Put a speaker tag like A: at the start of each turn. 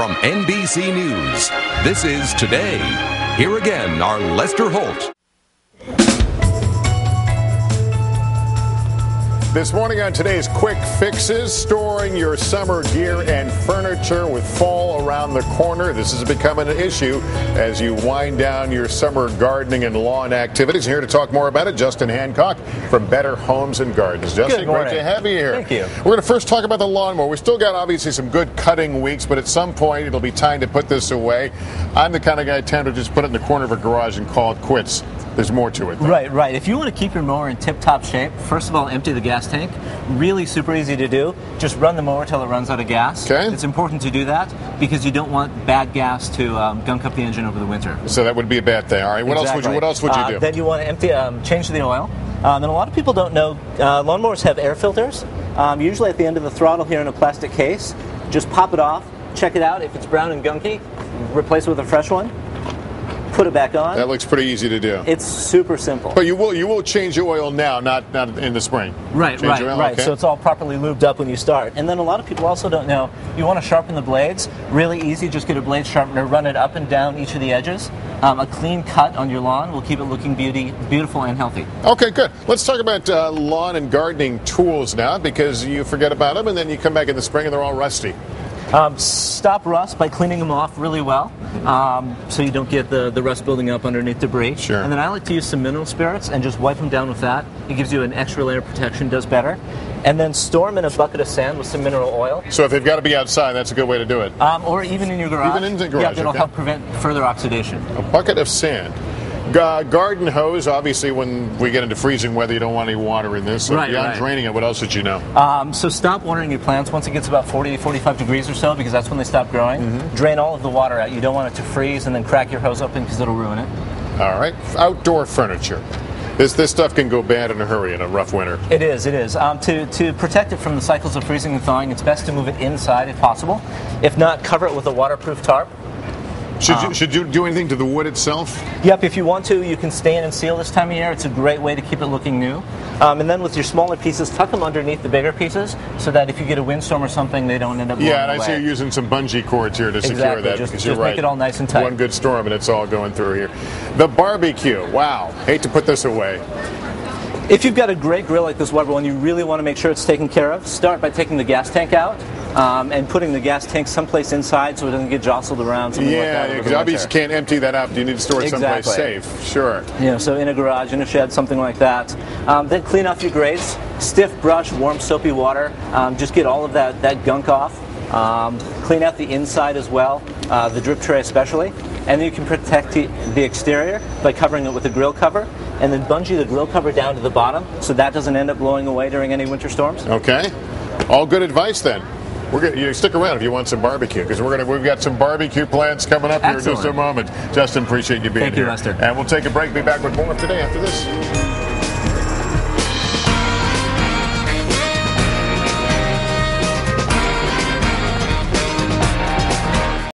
A: From NBC News, this is Today. Here again are Lester Holt.
B: This morning on today's quick fixes, storing your summer gear and furniture with fall around the corner. This is becoming an issue as you wind down your summer gardening and lawn activities. Here to talk more about it, Justin Hancock from Better Homes and Gardens. Justin, great to have you here.
C: Thank you.
B: We're going to first talk about the lawnmower. We still got obviously some good cutting weeks, but at some point it'll be time to put this away. I'm the kind of guy I tend to just put it in the corner of a garage and call it quits. There's more to it. Though.
C: Right, right. If you want to keep your mower in tip-top shape, first of all, empty the gas tank. Really super easy to do. Just run the mower till it runs out of gas.
B: Okay.
C: It's important to do that because you don't want bad gas to um, gunk up the engine over the winter.
B: So that would be a bad thing. All right. What else would you? What else would you
C: Uh,
B: do?
C: then you want to empty, um, change the oil. Um, and a lot of people don't know uh, lawnmowers have air filters. Um, usually at the end of the throttle here in a plastic case. Just pop it off, check it out. If it's brown and gunky, replace it with a fresh one. Put it back on.
B: that looks pretty easy to do.
C: it's super simple.
B: But you will you will change your oil now, not not in the spring.
C: Right,
B: Change
C: right, right.
B: Okay.
C: So it's all properly lubed up when you start. And then a lot of people also don't know you want to sharpen the blades. Really easy. Just get a blade sharpener, run it up and down each of the edges. Um, a clean cut on your lawn will keep it looking beauty, beautiful and healthy.
B: okay, good. Let's talk about uh, lawn and gardening tools now, because you forget about them and then you come back in the spring and they're all rusty.
C: Um, stop rust by cleaning them off really well, um, so you don't get the, the rust building up underneath debris.
B: Sure.
C: And then I like to use some mineral spirits and just wipe them down with that. It gives you an extra layer of protection, does better. And then store them in a bucket of sand with some mineral oil.
B: So if they've got to be outside, that's a good way to do it.
C: Um, or even in your garage.
B: Even in the garage,
C: Yeah, that'll
B: okay.
C: help prevent further oxidation.
B: A bucket of sand. Ga- garden hose. Obviously, when we get into freezing weather, you don't want any water in this. So
C: Right,
B: beyond
C: right.
B: draining it, what else did you know?
C: Um, so stop watering your plants once it gets about 40, 45 degrees or so because that's when they stop growing.
B: Mm-hmm.
C: Drain all of the water out. You don't want it to freeze and then crack your hose open because it'll ruin it.
B: all right. Outdoor furniture. This this stuff can go bad in a hurry in a rough winter.
C: It is, it is. Um, to, to protect it from the cycles of freezing and thawing, it's best to move it inside if possible. If not, cover it with a waterproof tarp.
B: Should
C: Um,
B: you should you do anything to the wood itself?
C: Yep, if you want to, you can stain and seal this time of year. It's a great way to keep it looking new. Um, and then with your smaller pieces, tuck them underneath the bigger pieces so that if you get a windstorm or something, they don't end up
B: Yeah, and I
C: away.
B: see you're using some bungee cords here to secure that
C: just-
B: because
C: just
B: you're
C: make
B: right.
C: it all nice and tight.
B: One good storm and it's all going through here. The barbecue. Wow. Hate to put this away.
C: If you've got a great grill like this Weber one, you really want to make sure it's taken care of. Start by taking the gas tank out um, and putting the gas tank someplace inside so it doesn't get jostled around. Something like
B: Yeah,
C: that over
B: because obviously you can't empty that out. You need to store it someplace safe. Sure.
C: You know, so in a garage, in a shed, something like that. Um, then clean off your grates. Stiff brush, warm soapy water. Um, just get all of that, that gunk off. Um, clean out the inside as well, uh, the drip tray especially. And then you can protect the, the exterior by covering it with a grill cover. And then bungee the grill cover down to the bottom so that doesn't end up blowing away during any winter storms.
B: Okay. All good advice then. We're gonna, you stick around if you want some barbecue because we're gonna we've got some barbecue plans coming up here in just a moment. Justin, appreciate you being here.
C: Thank you. Lester.
B: And we'll take a break. Be back with more today after this.